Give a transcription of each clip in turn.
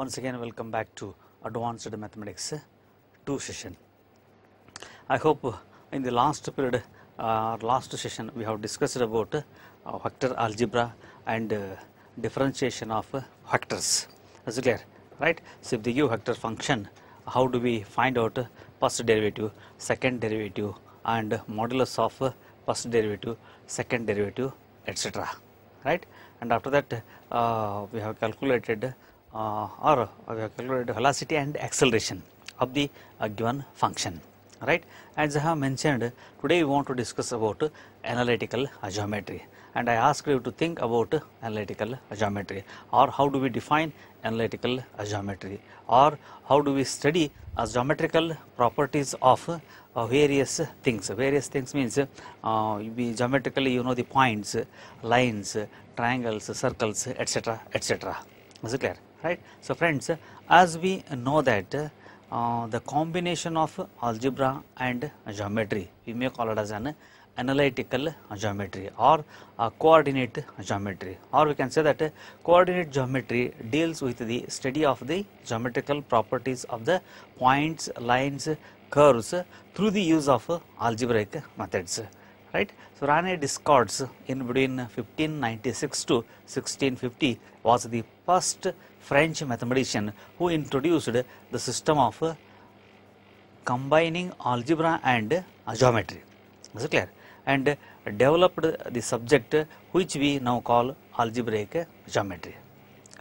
Once again welcome back to Advanced Mathematics 2 session. I hope uh, in the last period, uh, last session we have discussed about uh, vector algebra and uh, differentiation of uh, vectors. Is it clear? Right? So if the give vector function, how do we find out uh, first derivative, second derivative and modulus of uh, first derivative, second derivative, etc. Right? And after that uh, we have calculated uh, or calculated velocity and acceleration of the uh, given function right? As i have mentioned today we want to discuss about analytical geometry. And i asked you to think about analytical geometry. Or how do we define analytical geometry? Or how do we study uh, geometrical properties of uh, various things? Various things means uh, we geometrically you know the points lines triangles circles etc etc is it clear right? So friends as we know that uh, the combination of algebra and geometry we may call it as an analytical geometry or coordinate geometry. Or we can say that coordinate geometry deals with the study of the geometrical properties of the points lines curves through the use of algebraic methods. Right? So Rene Descartes in between 1596 to 1650 was the first French mathematician who introduced the system of combining algebra and geometry. Is it clear? And developed the subject which we now call algebraic geometry,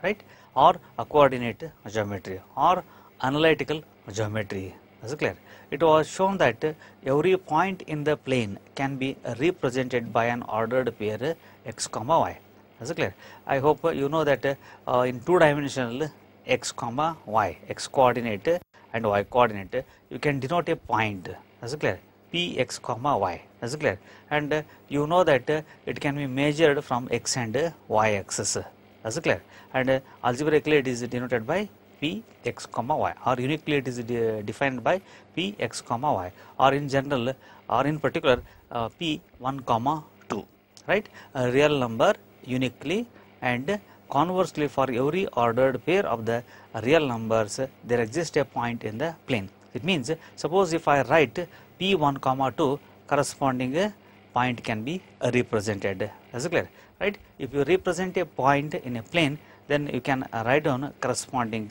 right? Or a coordinate geometry or analytical geometry. Is it clear? It was shown that every point in the plane can be represented by an ordered pair x comma y. Is it clear? I hope you know that uh, in two dimensional x comma y, x coordinate and y coordinate, you can denote a point. Is it clear? p x comma y. Is it clear? And you know that it can be measured from x and y axis. Is it clear? And algebraically it is denoted by p x comma y or uniquely it is de defined by p x comma y or in general or in particular uh, p 1 comma 2 right a real number uniquely and conversely for every ordered pair of the real numbers there exists a point in the plane. It means suppose if i write p1 comma 2 corresponding point can be represented. It clear? Right? If you represent a point in a plane then you can write down corresponding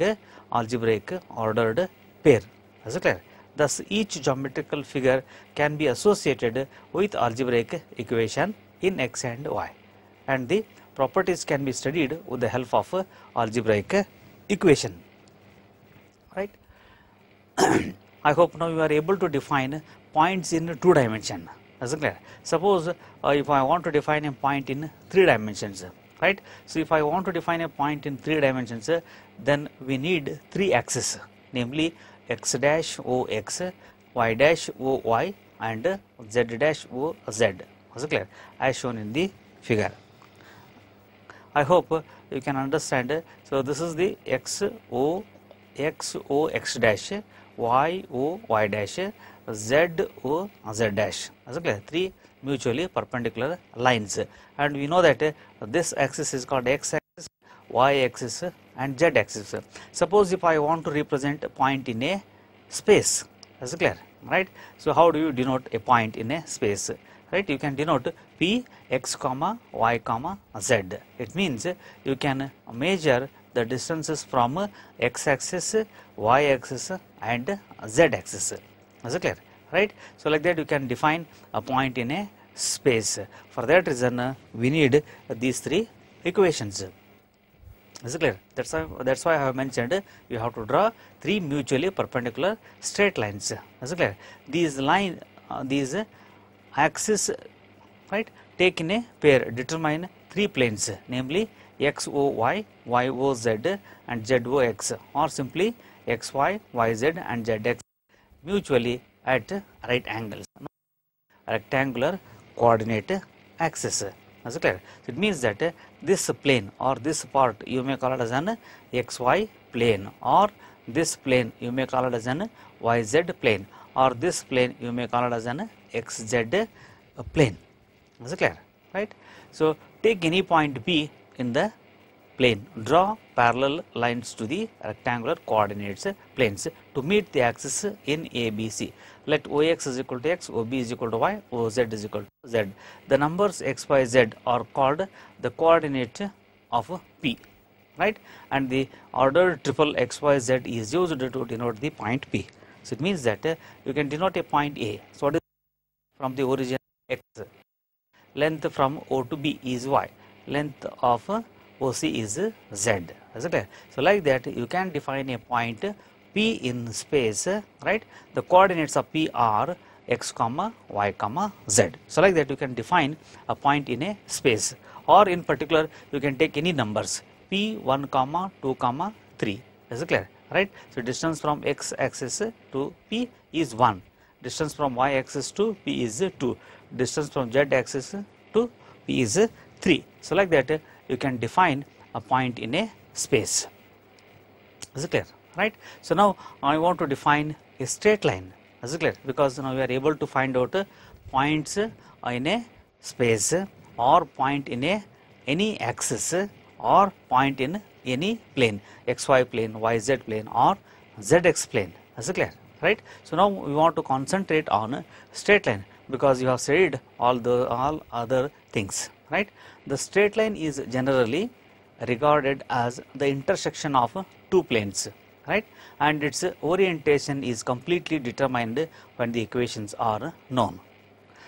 algebraic ordered pair. It clear? Thus each geometrical figure can be associated with algebraic equation in x and y and the properties can be studied with the help of algebraic equation. Right? I hope now you are able to define points in two dimension. It clear? Suppose uh, if i want to define a point in three dimensions right? So if i want to define a point in three dimensions then we need three axes namely x dash o x y dash o y and z dash o z. It clear? As shown in the figure I hope you can understand. So, this is the x o x o x dash y o y dash z o z dash. It clear? Three mutually perpendicular lines, and we know that this axis is called x axis, y axis, and z axis. Suppose if I want to represent a point in a space, it clear? Right. So, how do you denote a point in a space? right you can denote p x comma y comma z. It means you can measure the distances from x axis y axis and z axis. Is it clear? Right? So like that you can define a point in a space. For that reason we need these three equations. Is it clear? That's why that's why i have mentioned you have to draw three mutually perpendicular straight lines. Is it clear? These line uh, these axis right take in a pair determine three planes namely x o y y o z and z o x or simply x y y z and z x mutually at right angles. Rectangular coordinate axis. Is clear? So it means that this plane or this part you may call it as an xy plane or this plane you may call it as an yz plane or this plane you may call it as an xz plane is it clear right so take any point B in the plane. Draw parallel lines to the rectangular coordinates planes to meet the axis in ABC. Let OX is equal to X, OB is equal to Y, OZ is equal to Z. The numbers X, Y, Z are called the coordinate of P, right? And the ordered triple X, Y, Z is used to denote the point P. So it means that uh, you can denote a point A. So what is from the origin X? Length from O to B is Y. Length of OC is Z. Is it? So like that you can define a point P in space, right? The coordinates of P are x comma y comma z. So like that you can define a point in a space or in particular you can take any numbers P 1 comma 2 comma 3. Is it clear? Right? So distance from x axis to P is 1. Distance from y axis to P is 2. Distance from z axis to P is 3. So like that you can define a point in a space. Is it clear? Right. So now I want to define a straight line. Is it clear? Because now we are able to find out points in a space or point in a any axis or point in any plane xy plane, yz plane or zx plane. Is it clear? Right. So now we want to concentrate on a straight line because you have said all the all other things. Right. The straight line is generally regarded as the intersection of two planes right and its orientation is completely determined when the equations are known.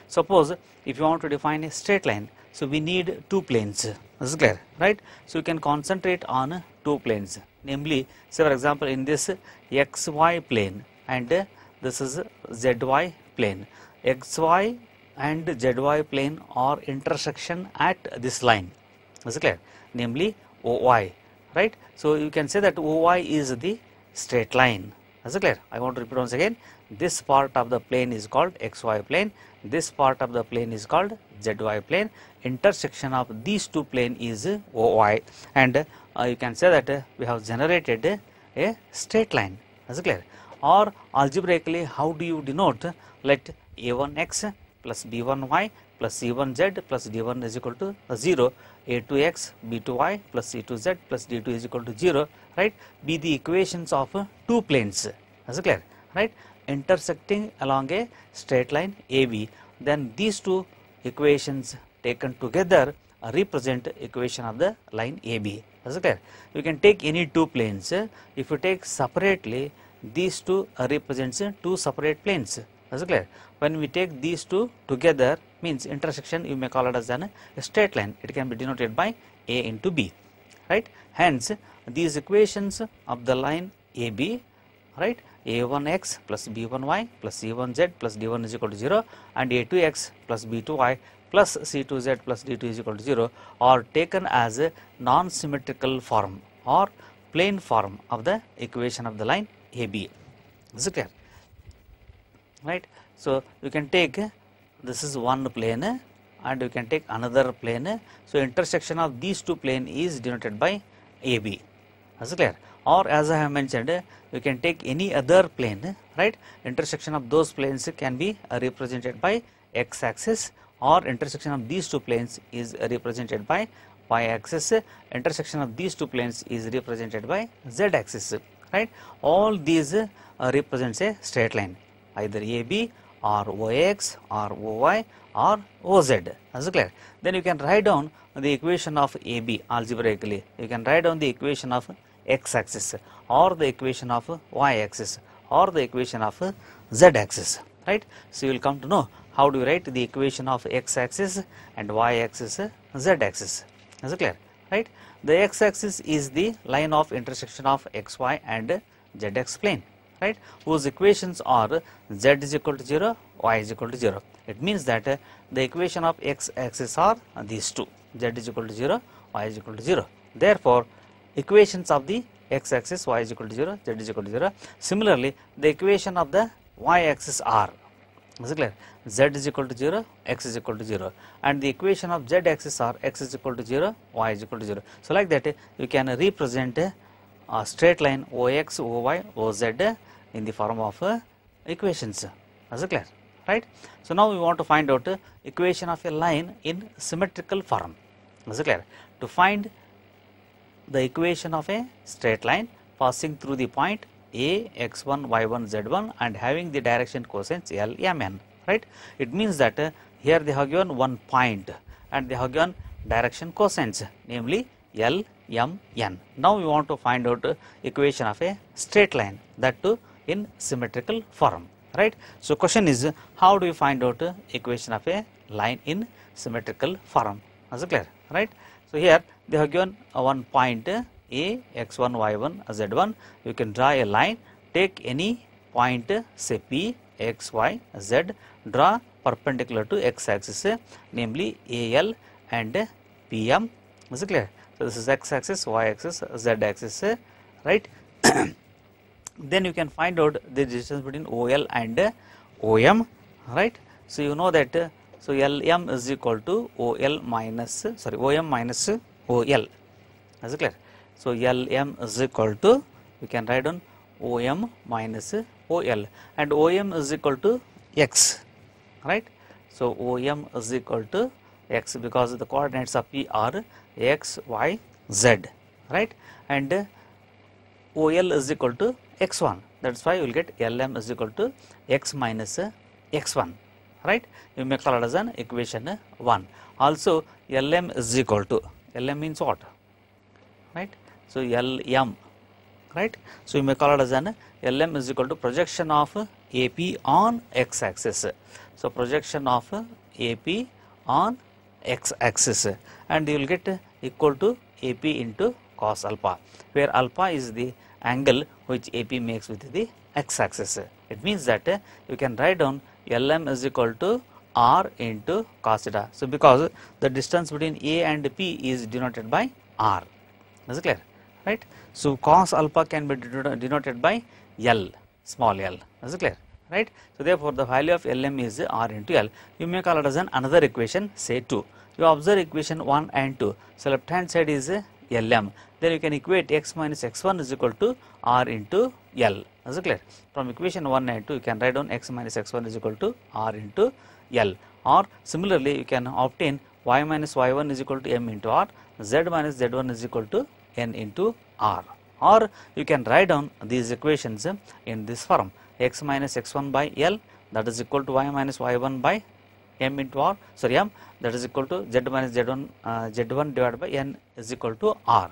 Suppose if you want to define a straight line, so we need two planes, this is clear, right? So you can concentrate on two planes, namely, say for example, in this xy plane and this is zy plane. Xy and zy plane are intersection at this line, is clear, namely OY, right? So you can say that OY is the straight line. Is clear? I want to repeat once again. This part of the plane is called xy plane. This part of the plane is called zy plane. Intersection of these two plane is OY and uh, you can say that uh, we have generated a straight line. Is clear? Or algebraically how do you denote? Let a1x plus b1y plus c1z plus d1 is equal to 0 a2x b2y plus c2z plus d2 is equal to 0 right? Be the equations of two planes. Is clear? Right? Intersecting along a straight line AB then these two equations taken together represent equation of the line AB is clear? You can take any two planes. If you take separately these two represents two separate planes is clear when we take these two together means intersection you may call it as an straight line it can be denoted by a into b right hence these equations of the line AB, right, a1x plus b1y plus c1z plus d1 is equal to 0 and a2x plus b2y plus c2z plus d2 is equal to 0 are taken as a non-symmetrical form or plane form of the equation of the line AB. Is it clear? Right. So, you can take this is one plane and you can take another plane. So, intersection of these two plane is denoted by AB is clear? Or as I have mentioned you can take any other plane right? Intersection of those planes can be represented by x axis or intersection of these two planes is represented by y axis intersection of these two planes is represented by z axis right? All these uh, represents a straight line either AB or OX or OY or OZ is clear. Then you can write down the equation of AB algebraically. You can write down the equation of x axis or the equation of y axis or the equation of z axis right. So, you will come to know how do you write the equation of x axis and y axis z axis. Is it clear right. The x axis is the line of intersection of x y and z x plane right whose equations are z is equal to 0 y is equal to 0 it means that uh, the equation of x axis are these two z is equal to 0 y is equal to 0 therefore equations of the x axis y is equal to 0, z is equal to 0. Similarly, the equation of the y axis are is clear z is equal to 0 x is equal to 0 and the equation of z axis are x is equal to 0 y is equal to 0 so like that you can represent a straight line ox oy oz in the form of uh, equations. Is it clear? Right? So now we want to find out equation of a line in symmetrical form. Is it clear? To find the equation of a straight line passing through the point a x1 y1 z1 and having the direction cosines L m n. Right. It means that uh, here they have given one point and they have given direction cosines namely L m n. Now we want to find out equation of a straight line that too in symmetrical form right. So question is how do you find out equation of a line in symmetrical form is it clear right. So here they have given one point uh, a x1 y1 z1 you can draw a line take any point uh, say p x y z draw perpendicular to x axis uh, namely al and pm is it clear so this is x axis y axis z axis right? Then you can find out the distance between ol and om right? So you know that so lm is equal to ol minus sorry om minus ol is it clear? So, Lm is equal to we can write on Om minus OL and Om is equal to x right. So, Om is equal to x because the coordinates of P are x, y, z right and OL is equal to x1 that is why you will get Lm is equal to x minus x1 right. You may call it as an equation 1. Also Lm is equal to Lm means what right so, L m right. So, you may call it as an L m is equal to projection of A p on x axis. So, projection of A p on x axis and you will get equal to A p into cos alpha where alpha is the angle which A p makes with the x axis. It means that you can write down L m is equal to r into cos theta. So, because the distance between A and P is denoted by r is it clear right. So, cos alpha can be denoted by L small l is it clear right. So, therefore, the value of Lm is R into L you may call it as an another equation say 2 you observe equation 1 and 2. So, left hand side is Lm then you can equate x minus x1 is equal to R into L. Is it clear? From equation 1 and 2 you can write down x minus x1 is equal to R into L. Or similarly you can obtain y minus y1 is equal to m into r. Z minus z1 is equal to n into r. Or you can write down these equations in this form. X minus x1 by L that is equal to y minus y1 by m into r. Sorry m that is equal to z minus z1 uh, z1 divided by n is equal to r.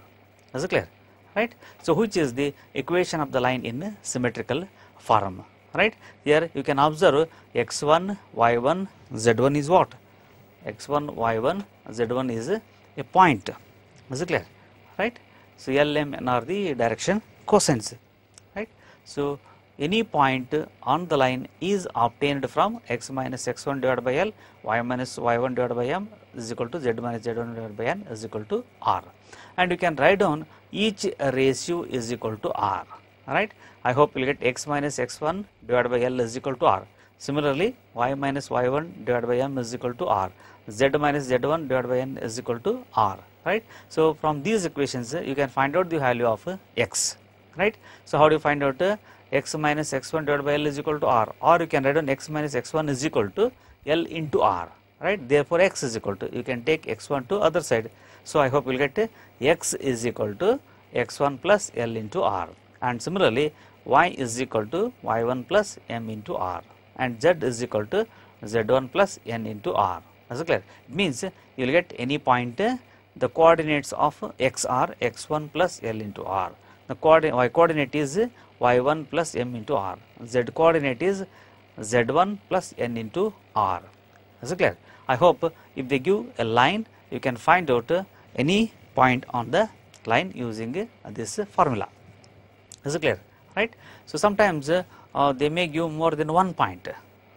Is it clear? Right? So which is the equation of the line in symmetrical form? Right? Here you can observe x1 y1 z1 is what? x1 y1 z1 is a point. Is it clear? Right? So, L, M, N are the direction cosines, right. So, any point on the line is obtained from x minus x1 divided by L, y minus y1 divided by M is equal to z minus z1 divided by N is equal to R. And you can write down each ratio is equal to R, right. I hope you will get x minus x1 divided by L is equal to R. Similarly, y minus y1 divided by M is equal to R, z minus z1 divided by N is equal to R right. So, from these equations you can find out the value of x right. So, how do you find out x minus x1 divided by L is equal to R or you can write down x minus x1 is equal to L into R right therefore, x is equal to you can take x1 to other side. So, I hope you will get x is equal to x1 plus L into R and similarly y is equal to y1 plus m into R and z is equal to z1 plus n into R. Is clear? It means you will get any point the coordinates of x are x1 plus L into R. The coordinate, y coordinate is y1 plus m into R. Z coordinate is z1 plus n into R. Is it clear? I hope if they give a line, you can find out any point on the line using this formula. Is it clear? Right? So, sometimes uh, they may give more than one point,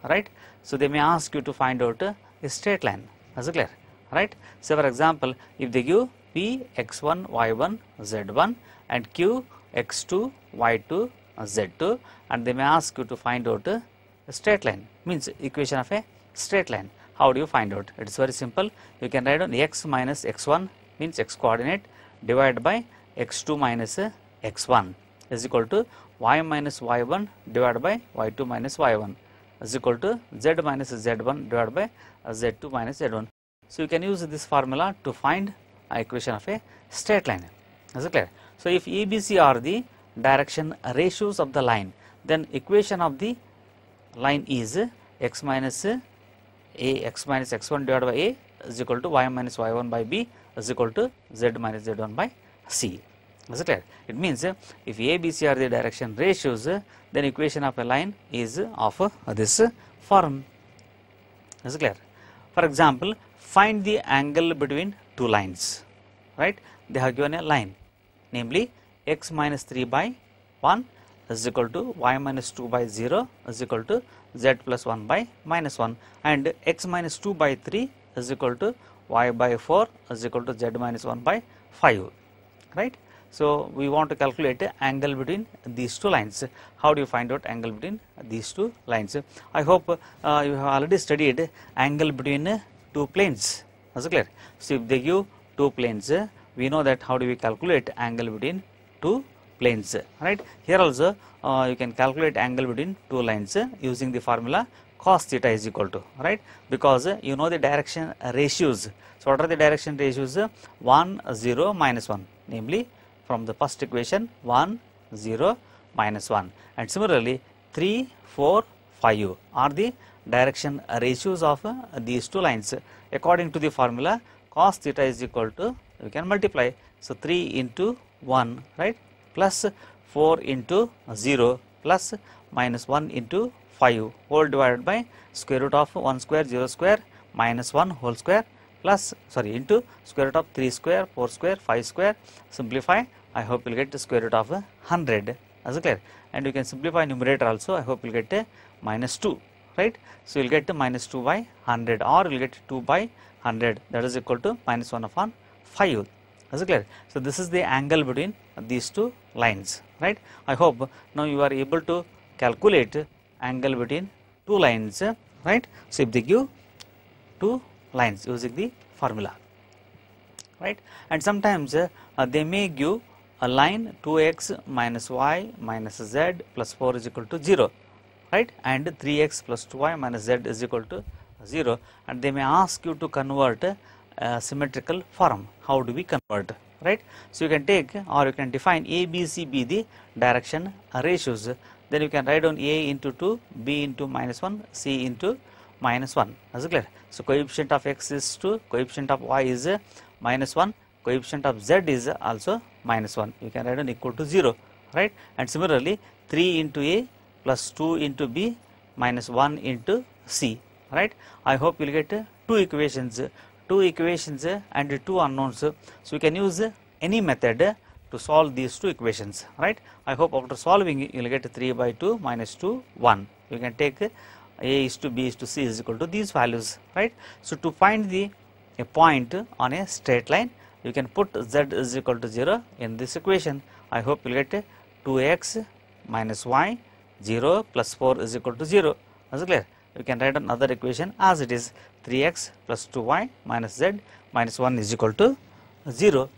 right? So, they may ask you to find out a straight line. Is it clear? right. So, for example, if they give p x1 y1 z1 and q x2 y2 uh, z2 and they may ask you to find out a straight line means equation of a straight line. How do you find out? It is very simple. You can write on x minus x1 means x coordinate divided by x2 minus uh, x1 is equal to y minus y1 divided by y2 minus y1 is equal to z minus z1 divided by uh, z2 minus z1 so, you can use this formula to find a equation of a straight line Is it clear? So, if ABC are the direction ratios of the line, then equation of the line is x minus a x minus x1 divided by a is equal to y minus y1 by b is equal to z minus z1 by c. Is it clear? It means if a, b, c are the direction ratios, then equation of a line is of this form. Is clear? For example, find the angle between two lines, right? They have given a line, namely x minus 3 by 1 is equal to y minus 2 by 0 is equal to z plus 1 by minus 1 and x minus 2 by 3 is equal to y by 4 is equal to z minus 1 by 5, right? So, we want to calculate angle between these two lines. How do you find out angle between these two lines? I hope uh, you have already studied angle between two planes. Is it clear? So, if they give two planes, we know that how do we calculate angle between two planes, right? Here also uh, you can calculate angle between two lines using the formula cos theta is equal to, right? Because you know the direction ratios. So, what are the direction ratios? 1, 0, minus 1, namely from the first equation 1, 0, minus 1 and similarly 3, 4, 5 are the direction ratios of uh, these two lines. According to the formula cos theta is equal to we can multiply. So, 3 into 1 right? Plus 4 into 0 plus minus 1 into 5 whole divided by square root of 1 square 0 square minus 1 whole square plus sorry into square root of 3 square 4 square 5 square. Simplify. I hope you will get the square root of 100 as clear? And you can simplify numerator also. I hope you will get a minus 2 right. So, you will get minus 2 by 100 or you will get 2 by 100 that is equal to minus 1 upon 5 is it clear. So, this is the angle between these two lines right. I hope now you are able to calculate angle between two lines right. So, if they give two lines using the formula right and sometimes uh, they may give a line 2x minus y minus z plus 4 is equal to 0 right and 3x plus 2y minus z is equal to 0 and they may ask you to convert Uh, symmetrical form. How do we convert right? So, you can take or you can define a, b, c, be the direction uh, ratios then you can write down a into 2, b into minus 1, c into minus 1 is clear. So, coefficient of x is 2, coefficient of y is uh, minus 1, coefficient of z is also minus 1 you can write down equal to 0 right and similarly 3 into a plus 2 into b minus 1 into c right. I hope you will get two equations two equations and two unknowns. So, we can use any method to solve these two equations right. I hope after solving you will get 3 by 2 minus 2 1 you can take a is to b is to c is equal to these values right. So, to find the a point on a straight line you can put z is equal to 0 in this equation. I hope you will get 2x minus y 0 plus 4 is equal to 0 is clear. You can write another equation as it is 3x plus 2y minus z minus 1 is equal to 0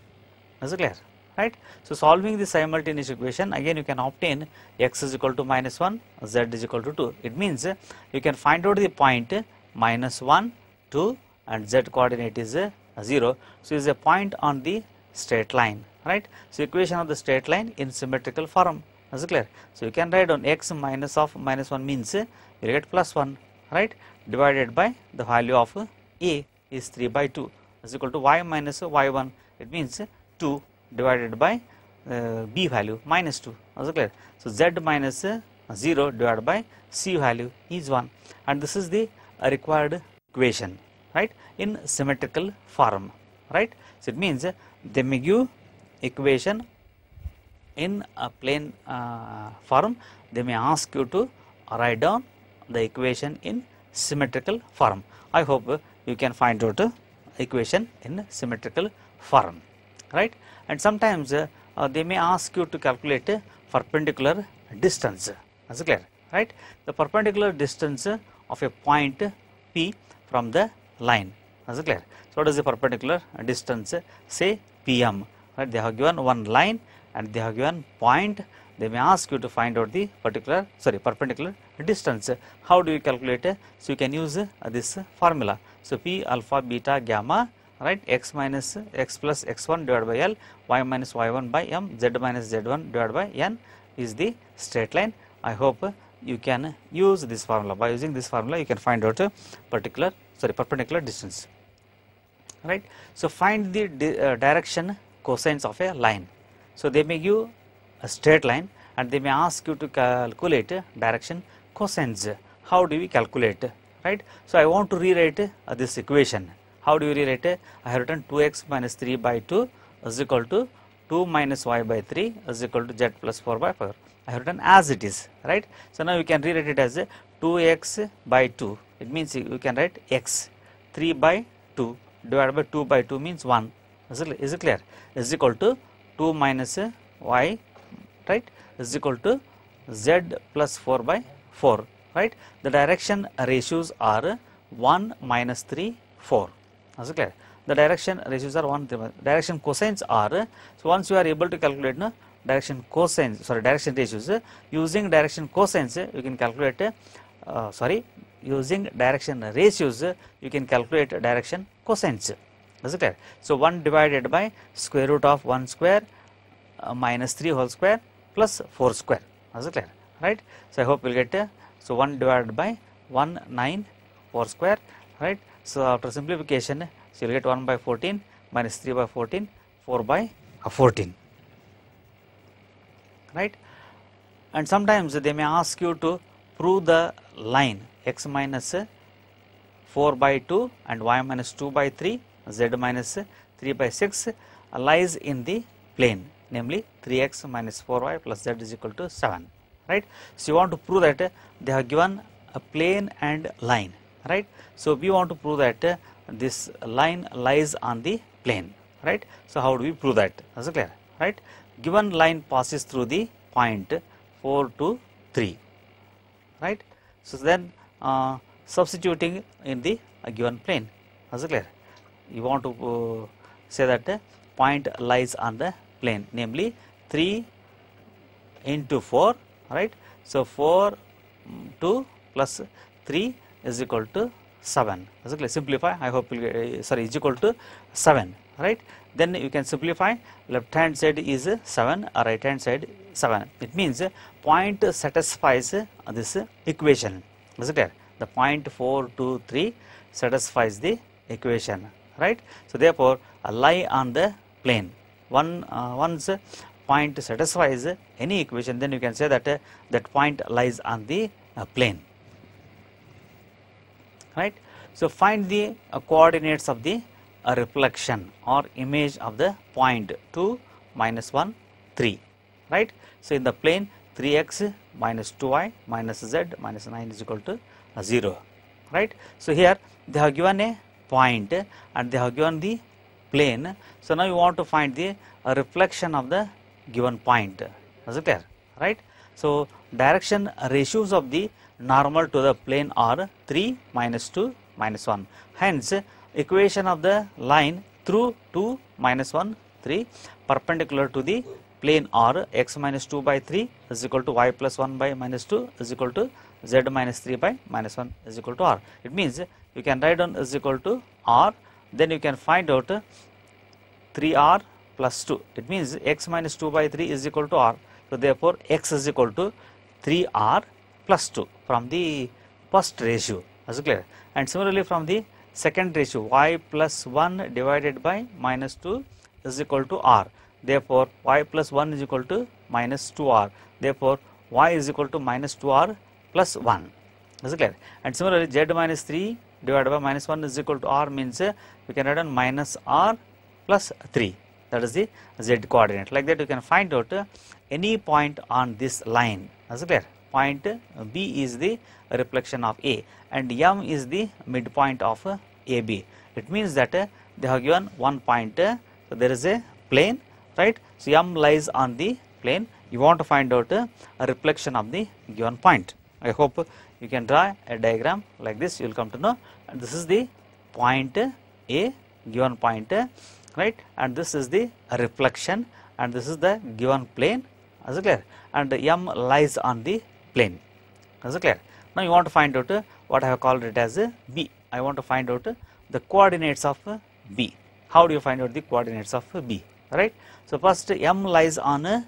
is clear right. So, solving the simultaneous equation again you can obtain x is equal to minus 1 z is equal to 2 it means you can find out the point minus 1 2 and z coordinate is 0. So, is a point on the straight line right. So, equation of the straight line in symmetrical form is clear. So, you can write down x minus of minus 1 means you get plus 1 right divided by the value of a is 3 by 2 is equal to y minus y1 it means 2 divided by uh, b value minus 2 is clear. So, z minus 0 divided by c value is 1 and this is the required equation right? In symmetrical form right. So, it means they may give equation in a plane uh, form. They may ask you to write down the equation in symmetrical form. I hope you can find out equation in symmetrical form right? And sometimes uh, they may ask you to calculate perpendicular distance. As clear right? The perpendicular distance of a point p from the line. As clear. So what is the perpendicular distance? Say pm right? They have given one line and they have given point they may ask you to find out the particular sorry perpendicular distance. How do you calculate? So, you can use this formula. So, P alpha beta gamma right x minus x plus x1 divided by L, y minus y1 by m, z minus z1 divided by n is the straight line. I hope you can use this formula. By using this formula, you can find out a particular sorry perpendicular distance. Right. So, find the di uh, direction cosines of a line. So, they may give a straight line and they may ask you to calculate direction cosines. How do we calculate? Right. So, I want to rewrite uh, this equation. How do you rewrite? I have written 2x minus 3 by 2 is equal to 2 minus y by 3 is equal to z plus 4 by 4. I have written as it is, right. So, now you can rewrite it as 2x by 2. It means you can write x 3 by 2 divided by 2 by 2 means 1. Is it, is it clear? Is equal to 2 minus y, right, is equal to z plus 4 by 4, right. The direction ratios are 1 minus 3, 4. Is it clear? The direction ratios are 1, 3, direction cosines are, so once you are able to calculate no, direction cosines, sorry, direction ratios, using direction cosines, you can calculate, uh, sorry, using direction ratios, you can calculate direction cosines. Is it clear? So, 1 divided by square root of 1 square uh, minus 3 whole square plus 4 square. Is it clear? Right. So, I hope you will get, uh, so 1 divided by 1 9 4 square. Right. So, after simplification, so you will get 1 by 14 minus 3 by 14, 4 by 14. Right. And sometimes they may ask you to prove the line x minus 4 by 2 and y minus 2 by 3 z minus 3 by 6 lies in the plane namely 3x minus 4y plus z is equal to 7 right. So, you want to prove that they have given a plane and line right. So, we want to prove that this line lies on the plane right. So, how do we prove that that is clear right. Given line passes through the point 4 to 3 right. So, then uh, substituting in the uh, given plane is it clear you want to uh, say that the point lies on the plane namely 3 into 4 right. So, 4 2 plus 3 is equal to 7 is it clear? Simplify. I hope you uh, sorry is equal to 7 right. Then you can simplify. Left hand side is 7 right hand side 7 it means point satisfies this equation. Is it clear? The point 4 2 3 satisfies the equation right. So, therefore, lie on the plane one uh, once point satisfies any equation then you can say that uh, that point lies on the uh, plane right. So, find the coordinates of the reflection or image of the point 2 minus 1 3 right. So, in the plane 3x minus 2y minus z minus 9 is equal to uh, 0 right. So, here they have given a point and they have given the plane. So, now you want to find the uh, reflection of the given point is it clear right. So, direction ratios of the normal to the plane are 3 minus 2 minus 1 hence equation of the line through 2 minus 1 3 perpendicular to the plane r x minus 2 by 3 is equal to y plus 1 by minus 2 is equal to z minus 3 by minus 1 is equal to r. It means you can write down is equal to r then you can find out 3r plus 2 it means x minus 2 by 3 is equal to r. So, therefore, x is equal to 3r plus 2 from the first ratio is clear and similarly from the second ratio y plus 1 divided by minus 2 is equal to r. Therefore, y plus 1 is equal to minus 2r. Therefore, y is equal to minus 2r plus 1 is clear and similarly z minus 3 divided by minus 1 is equal to r means uh, we can write on minus r plus 3 that is the z coordinate. Like that you can find out uh, any point on this line. It clear? Point uh, b is the reflection of a and m is the midpoint of ab it means that they have given one point so there is a plane right? So m lies on the plane. You want to find out a reflection of the given point. I hope you can draw a diagram like this. You will come to know and this is the point A given point right? And this is the reflection and this is the given plane. Is it clear? And the M lies on the plane. Is it clear. Now you want to find out what I have called it as B. I want to find out the coordinates of B. How do you find out the coordinates of B, right. So, first M lies on a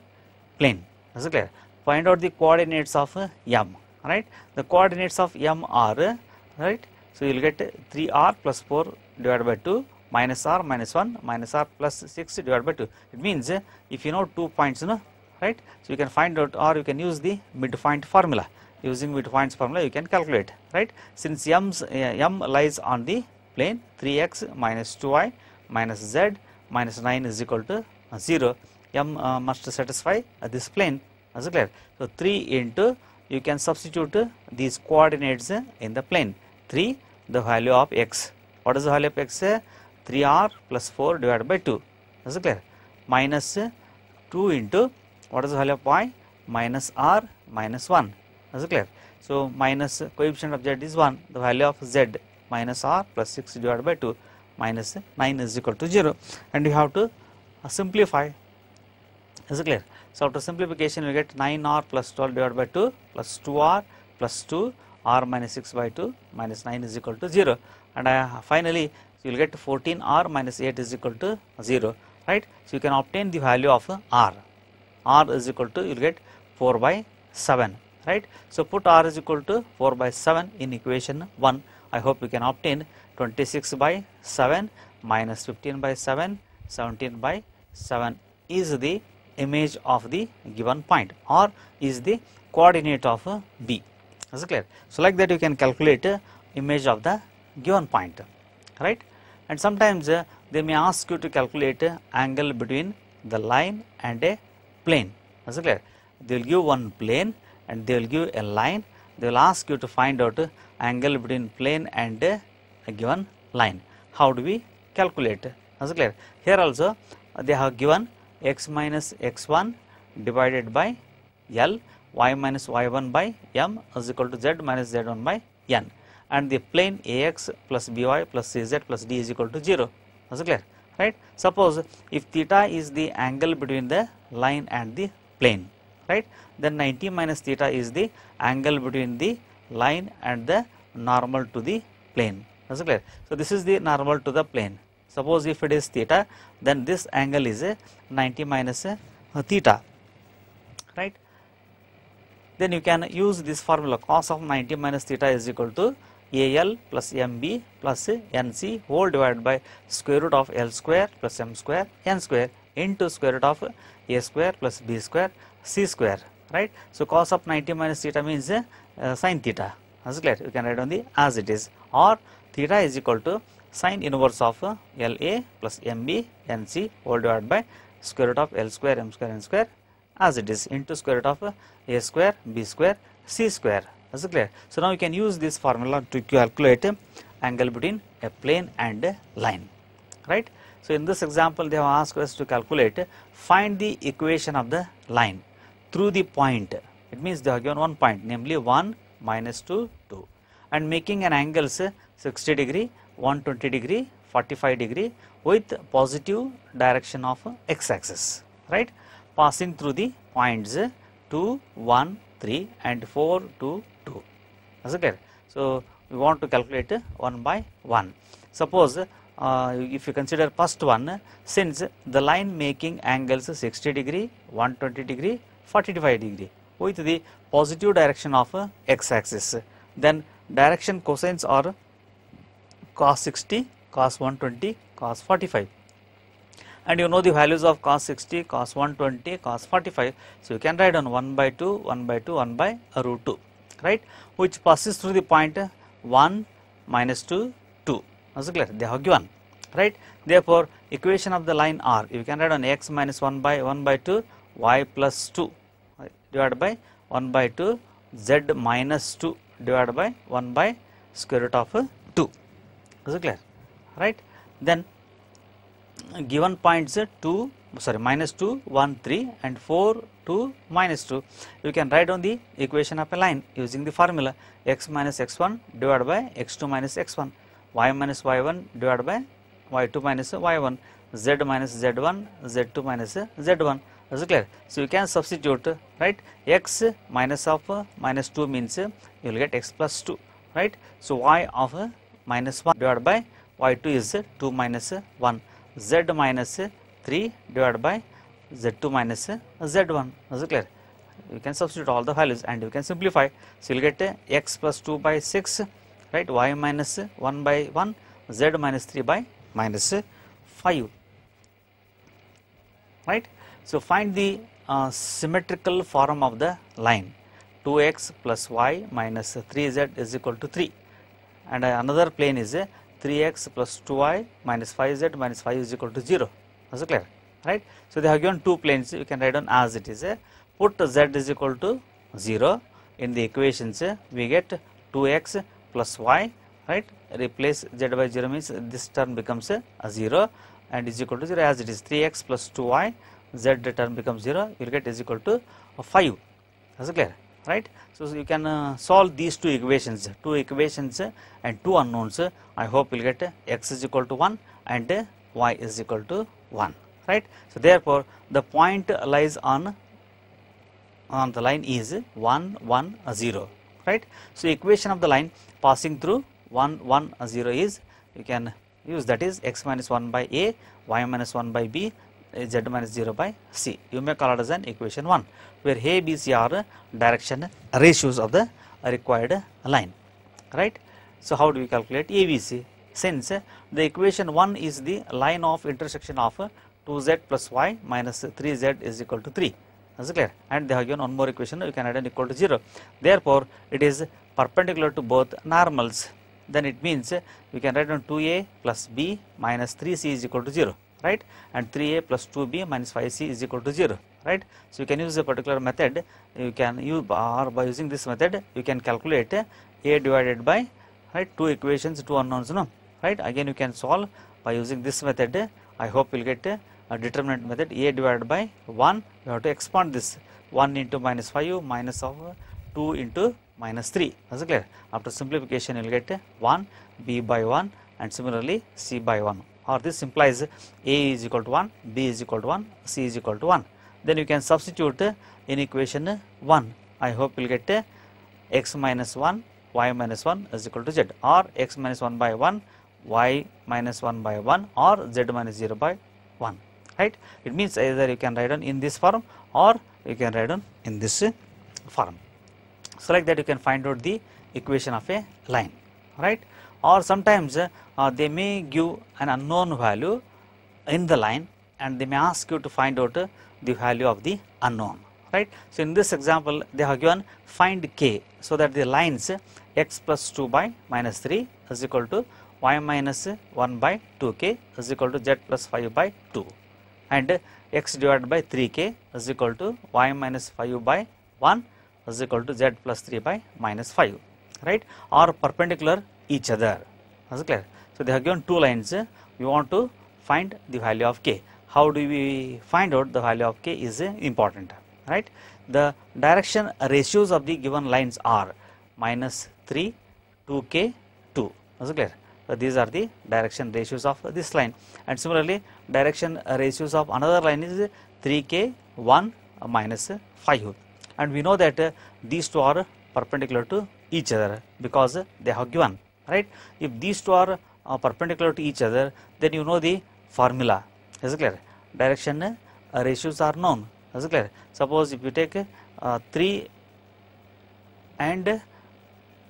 plane, is it clear? Find out the coordinates of M, right. The coordinates of M are, right. So, you will get 3R plus 4 divided by 2 minus R minus 1 minus R plus 6 divided by 2. It means if you know two points, you know, right. So, you can find out or you can use the midpoint formula. Using midpoints formula, you can calculate, right. Since M's, uh, M lies on the plane 3x minus 2y minus z minus 9 is equal to 0, M uh, must satisfy uh, this plane, as clear. So, 3 into you can substitute these coordinates in the plane. 3 the value of x. What is the value of x? 3r plus 4 divided by 2 is it clear? Minus 2 into what is the value of y? Minus r minus 1 is it clear. So, minus coefficient of z is 1 the value of z minus r plus 6 divided by 2 minus 9 is equal to 0 and you have to simplify. Is it clear. So, after simplification you get 9r plus 12 divided by 2 plus 2r plus 2 r minus 6 by 2 minus 9 is equal to 0 and uh, finally you will get 14 r minus 8 is equal to 0 right. So, you can obtain the value of r, r is equal to you will get 4 by 7 right. So, put r is equal to 4 by 7 in equation 1 I hope you can obtain 26 by 7 minus 15 by 7 17 by 7 is the image of the given point or is the coordinate of B is it clear. So, like that you can calculate image of the given point right and sometimes uh, they may ask you to calculate angle between the line and a plane is it clear. They will give one plane and they will give a line they will ask you to find out angle between plane and a given line. How do we calculate is it clear. Here also they have given x minus x1 divided by L y minus y1 by m is equal to z minus z1 by n. And the plane ax plus by plus cz plus d is equal to 0 is clear? Right. Suppose if theta is the angle between the line and the plane. Right? Then 90 minus theta is the angle between the line and the normal to the plane. Is clear. So, this is the normal to the plane suppose if it is theta then this angle is a 90 minus a theta right? Then you can use this formula cos of 90 minus theta is equal to AL plus MB plus NC whole divided by square root of L square plus M square N square into square root of A square plus B square C square right. So, cos of 90 minus theta means uh, sin theta. As clear? You can write on the as it is. Or theta is equal to sin inverse of uh, LA plus MB NC whole divided by square root of L square M square N square as it is into square root of uh, A square B square C square is clear. So, now you can use this formula to calculate angle between a plane and a line right. So, in this example they have asked us to calculate find the equation of the line through the point it means they have given one point namely 1 minus 2 2 and making an angles 60 degree 120 degree 45 degree with positive direction of x axis right passing through the points 2 1 3 and 4 2 2 is it clear. So, we want to calculate 1 by 1. Suppose uh, if you consider first one since the line making angles 60 degree, 120 degree, 45 degree with the positive direction of x axis then direction cosines are cos 60, cos 120, cos 45 and you know the values of cos 60, cos 120, cos 45. So, you can write on 1 by 2, 1 by 2, 1 by root 2 right? Which passes through the point 1 minus 2 2 is clear? They have given right. Therefore, equation of the line R you can write on x minus 1 by 1 by 2 y plus 2 right, divided by 1 by 2 z minus 2 divided by 1 by square root of 2 is it clear? Right. Then given points 2 sorry minus 2 1 3 and 4 2 minus 2 you can write on the equation of a line using the formula x minus x1 divided by x2 minus x1 y minus y1 divided by y2 minus y1 z minus z1 z2 minus z1 is it clear? So you can substitute right x minus of minus 2 means you will get x plus 2 right? So y of minus 1 divided by y2 is 2 minus 1 z minus 3 divided by z2 minus z1 is it clear? You can substitute all the values and you can simplify. So you will get x plus 2 by 6 right? Y minus 1 by 1 z minus 3 by minus 5 right? So find the uh, symmetrical form of the line. 2x plus y minus 3z is equal to 3 and another plane is uh, 3x plus 2y minus 5z minus 5 is equal to 0 is it clear? Right? So they have given two planes. You can write down as it is. Put z is equal to 0 in the equations we get 2x plus y right? Replace z by 0 means this term becomes a 0 and is equal to 0 as it is 3x plus 2y z term becomes 0 you will get is equal to uh, 5 is clear right? So, so you can uh, solve these two equations two equations uh, and two unknowns. Uh, i hope you will get uh, x is equal to 1 and uh, y is equal to 1 right? So therefore the point lies on on the line is 1 1 uh, 0 right? So equation of the line passing through 1 1 uh, 0 is you can use that is x minus 1 by a y minus 1 by b z minus 0 by c. You may call it as an equation 1 where a b c are direction ratios of the required line right? So how do we calculate? Abc since the equation 1 is the line of intersection of uh, 2z plus y minus 3z is equal to 3 is clear. And they have given one more equation you can add an equal to 0 therefore it is perpendicular to both normals. Then it means we can write down 2a plus b minus 3c is equal to 0 right? And 3a plus 2b minus 5c is equal to 0 right? So you can use a particular method. You can use or by using this method you can calculate a divided by right two equations two unknowns no? Right? Again you can solve by using this method. I hope you'll get uh, a determinant method. A divided by 1 you have to expand this. 1 into minus 5 minus of uh, 2 into minus 3 is it clear? After simplification you will get uh, 1 b by 1 and similarly c by 1 or this implies a is equal to 1 b is equal to 1 c is equal to 1 then you can substitute in equation uh, 1 i hope you'll get uh, x minus 1 y minus 1 is equal to z or x minus 1 by 1 y minus 1 by 1 or z minus 0 by 1 right? It means either you can write down in this form or you can write down in this form. So like that you can find out the equation of a line right or sometimes uh, uh, they may give an unknown value in the line and they may ask you to find out uh, the value of the unknown right? So in this example they have given find k so that the lines uh, x plus 2 by minus 3 is equal to y minus 1 by 2k is equal to z plus 5 by 2 and x divided by 3k is equal to y minus 5 by 1 is equal to z plus 3 by minus 5 right? Or perpendicular each other. Clear. So they have given two lines. We want to find the value of k. How do we find out the value of k is important right? The direction ratios of the given lines are minus 3 2k 2 is it clear. So these are the direction ratios of this line. And similarly direction ratios of another line is 3k 1 minus 5 and we know that these two are perpendicular to each other because they have given right? If these two are uh, perpendicular to each other then you know the formula. Is it clear? Direction uh, ratios are known. Is it clear? Suppose if you take uh, 3 and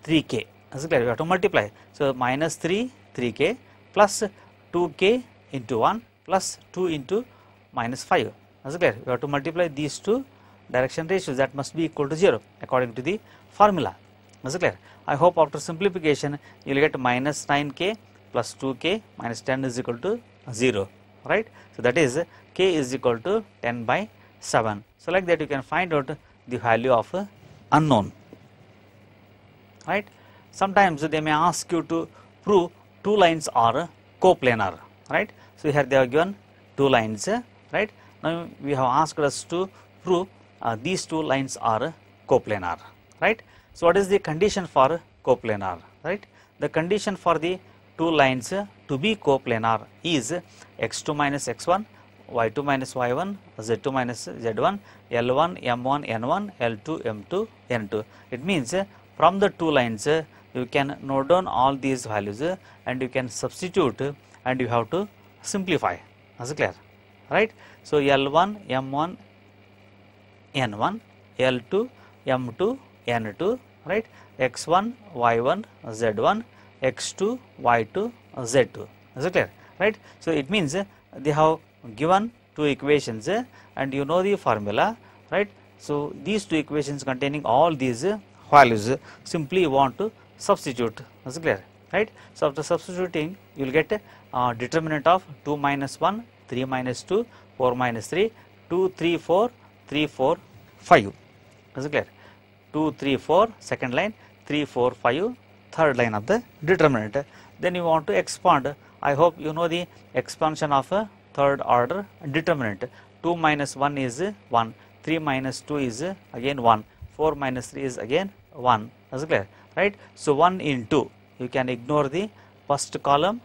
3k is it clear? You have to multiply. So minus 3 3k plus 2k into 1 plus 2 into minus 5 is it clear? You have to multiply these two direction ratios. That must be equal to 0 according to the formula. Is it clear i hope after simplification you will get minus 9k plus 2k minus 10 is equal to 0 right? So that is k is equal to 10 by 7 so like that you can find out the value of unknown right? Sometimes they may ask you to prove two lines are coplanar right? So here they are given two lines right? Now we have asked us to prove uh, these two lines are coplanar right so what is the condition for coplanar right the condition for the two lines to be coplanar is x2 minus x1 y2 minus y1 z2 minus z1 l1 m1 n1 l2 m2 n2 it means from the two lines you can note down all these values and you can substitute and you have to simplify it clear? Right? So, L1, M1, N1, L2, M2, N2, right? X1, Y1, Z1, X2, Y2, Z2. Is it clear? Right? So, it means uh, they have given two equations uh, and you know the formula, right? So, these two equations containing all these uh, values simply want to substitute. Is it clear? Right? So, after substituting you will get uh, determinant of 2 minus 1, 3 minus 2, 4 minus 3, 2, 3, 4, 3, 4, 5. Is it clear? 2, 3, 4, second line, 3, 4, 5, third line of the determinant. Then you want to expand. I hope you know the expansion of a third order determinant. 2 minus 1 is 1, 3 minus 2 is again 1, 4 minus 3 is again 1. Is clear? Right? So, 1 into you can ignore the first column,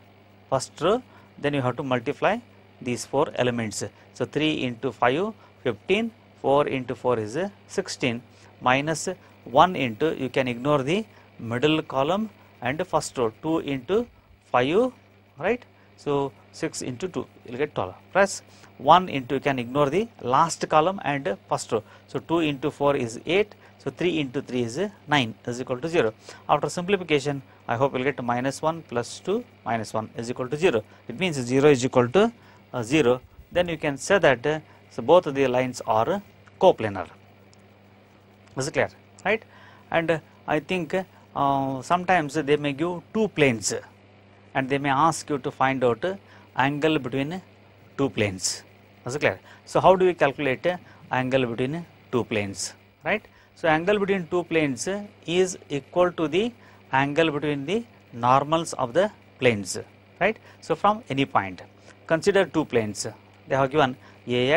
first row, then you have to multiply these 4 elements. So, 3 into 5, 15, 4 into 4 is 16 minus 1 into you can ignore the middle column and first row 2 into 5 right. So, 6 into 2 you will get 12 plus 1 into you can ignore the last column and first row. So, 2 into 4 is 8. So, 3 into 3 is 9 is equal to 0. After simplification I hope you will get minus 1 plus 2 minus 1 is equal to 0. It means 0 is equal to uh, 0. Then you can say that uh, so both of the lines are coplanar. Is it clear? Right? And uh, I think uh, sometimes they may give two planes and they may ask you to find out angle between two planes. Is it clear? So, how do we calculate angle between two planes? Right? So, angle between two planes is equal to the angle between the normals of the planes. Right? So, from any point consider two planes they have given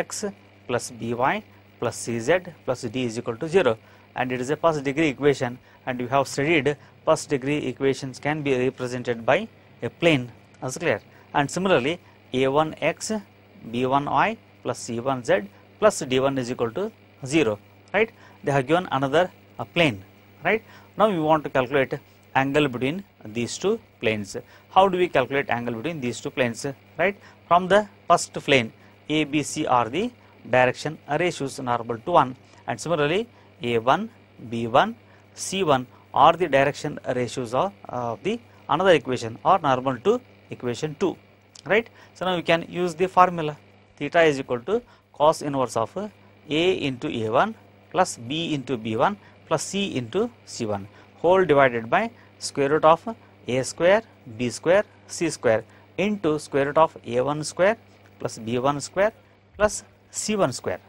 ax plus by plus cz plus d is equal to 0 and it is a first degree equation and you have studied first degree equations can be represented by a plane as clear. And similarly a1x b1y plus c1z plus d1 is equal to 0 right? They have given another a plane right? Now we want to calculate angle between these two planes. How do we calculate angle between these two planes right? From the first plane abc are the direction ratios normal to 1 and similarly a1 b1 c1 are the direction ratios of, of the another equation or normal to equation 2 right? So now we can use the formula. Theta is equal to cos inverse of a into a1 plus b into b1 plus c into c1 whole divided by square root of a square b square c square into square root of a1 square plus b1 square plus c1 square.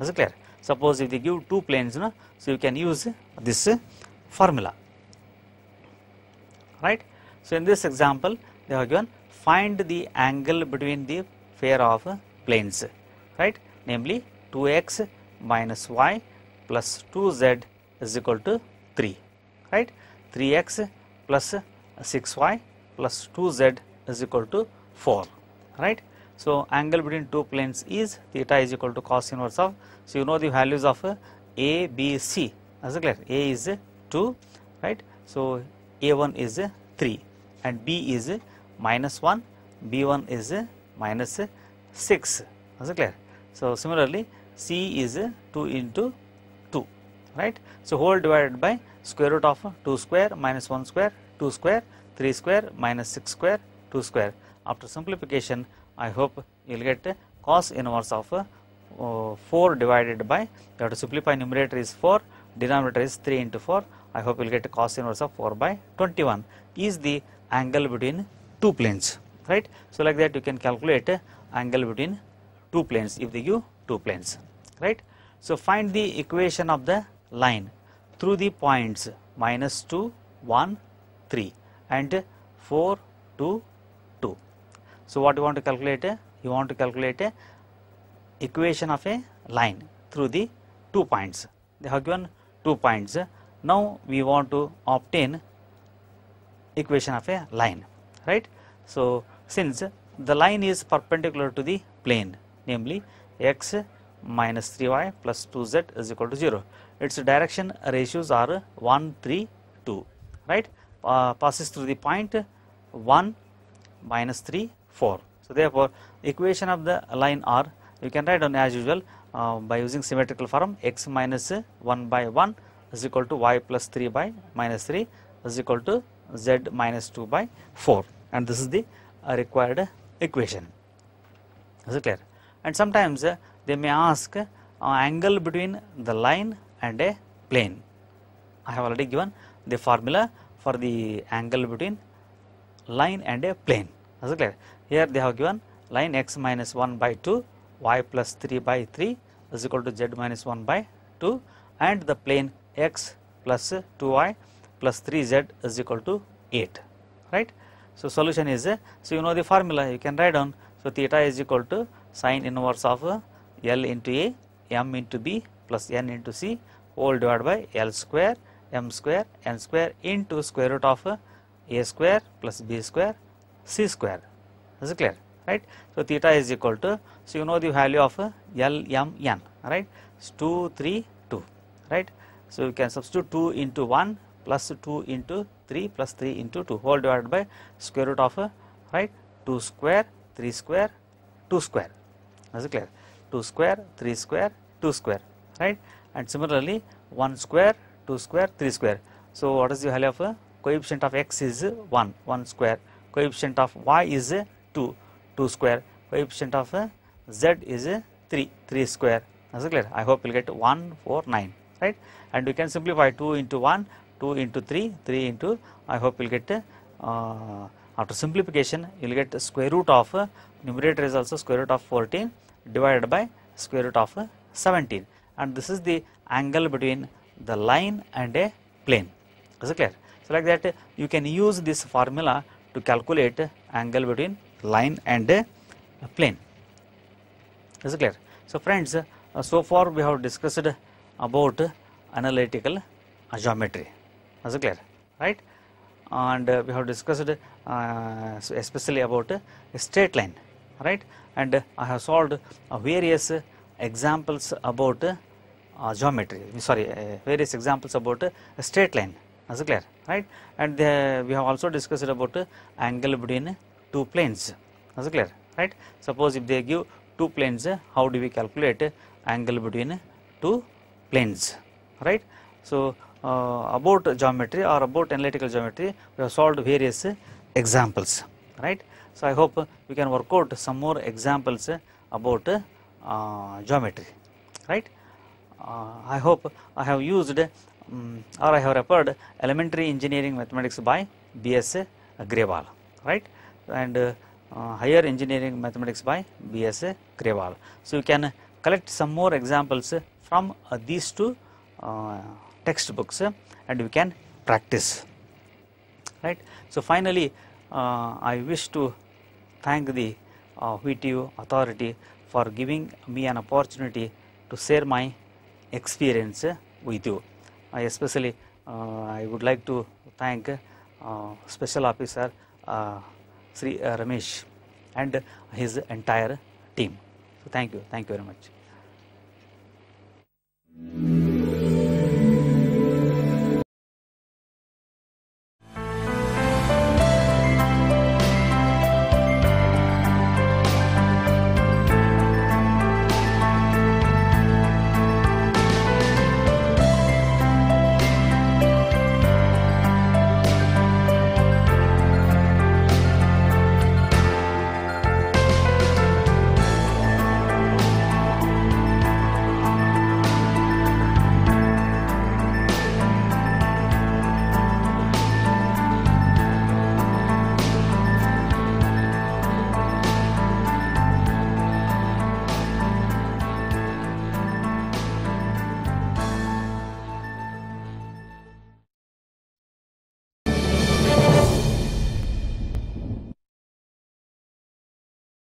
Is it clear suppose if they give two planes so you can use this formula. Right? So in this example they have given find the angle between the pair of planes. Right? Namely 2x minus y plus 2z is equal to 3 right? 3x plus 6y plus 2z is equal to 4 right so angle between two planes is theta is equal to cos inverse of so you know the values of a b c. As a clear? A is 2 right? So a1 is 3 and b is minus 1 b1 is minus 6 as a clear? So similarly c is 2 into 2 right? So whole divided by square root of 2 square minus 1 square 2 square 3 square minus 6 square 2 square. After simplification I hope you will get cos inverse of uh, 4 divided by you have to simplify numerator is 4 denominator is 3 into 4 I hope you will get cos inverse of 4 by 21 is the angle between two planes right. So, like that you can calculate angle between two planes if they give two planes right. So, find the equation of the line through the points minus 2, 1, 3 and 4, 2, 2. So, what you want to calculate? You want to calculate a equation of a line through the two points. They have given two points. Now, we want to obtain equation of a line, right. So, since the line is perpendicular to the plane, namely x minus 3y plus 2z is equal to 0. Its direction ratios are 1, 3, 2, right, uh, passes through the point 1, minus 3, 4. So, therefore, equation of the line R you can write down as usual uh, by using symmetrical form x minus 1 by 1 is equal to y plus 3 by minus 3 is equal to z minus 2 by 4 and this is the uh, required equation. Is it clear? And sometimes uh, they may ask uh, angle between the line and a plane. I have already given the formula for the angle between line and a plane. Is clear? Here they have given line x minus 1 by 2, y plus 3 by 3 is equal to z minus 1 by 2 and the plane x plus 2y plus 3z is equal to 8, right. So, solution is, so you know the formula you can write down. So, theta is equal to sine inverse of L into A, m into B plus n into C whole divided by L square, m square, n square into square root of A square plus B square, C square. Is it clear? Right. So, theta is equal to, so you know the value of L, m, n, right. So, 2, 3, 2, right. So, you can substitute 2 into 1 plus 2 into 3 plus 3 into 2 whole divided by square root of right 2 square 3 square 2 square is it clear 2 square 3 square 2 square right and similarly 1 square 2 square 3 square so what is the value of uh, coefficient of x is 1 1 square coefficient of y is 2 2 square. Coefficient of uh, z is 3 3 square. Is it clear? I hope you'll get 1 4 9 right? And we can simplify 2 into 1 2 into 3 3 into I hope you will get uh, after simplification you will get square root of uh, numerator is also square root of 14 divided by square root of uh, 17 and this is the angle between the line and a plane. Is it clear? So like that you can use this formula to calculate angle between line and plane. Is it clear? So friends uh, so far we have discussed about analytical geometry. Is it clear? Right? And uh, we have discussed uh, especially about a straight line. Right? And I have solved various examples about geometry. Sorry various examples about a straight line is clear right and we have also discussed about angle between two planes is clear right suppose if they give two planes how do we calculate angle between two planes right so uh, about geometry or about analytical geometry we have solved various examples right. So, I hope we can work out some more examples about uh, geometry right. Uh, I hope I have used um, or I have referred elementary engineering mathematics by B.S. Grewal right and uh, higher engineering mathematics by B.S. Grewal. So, you can collect some more examples from uh, these two uh, textbooks and you can practice right. So, finally, uh, I wish to thank the uh, VTU authority for giving me an opportunity to share my experience with you. I especially uh, I would like to thank uh, Special Officer uh, Sri Ramesh and his entire team. So thank you, thank you very much.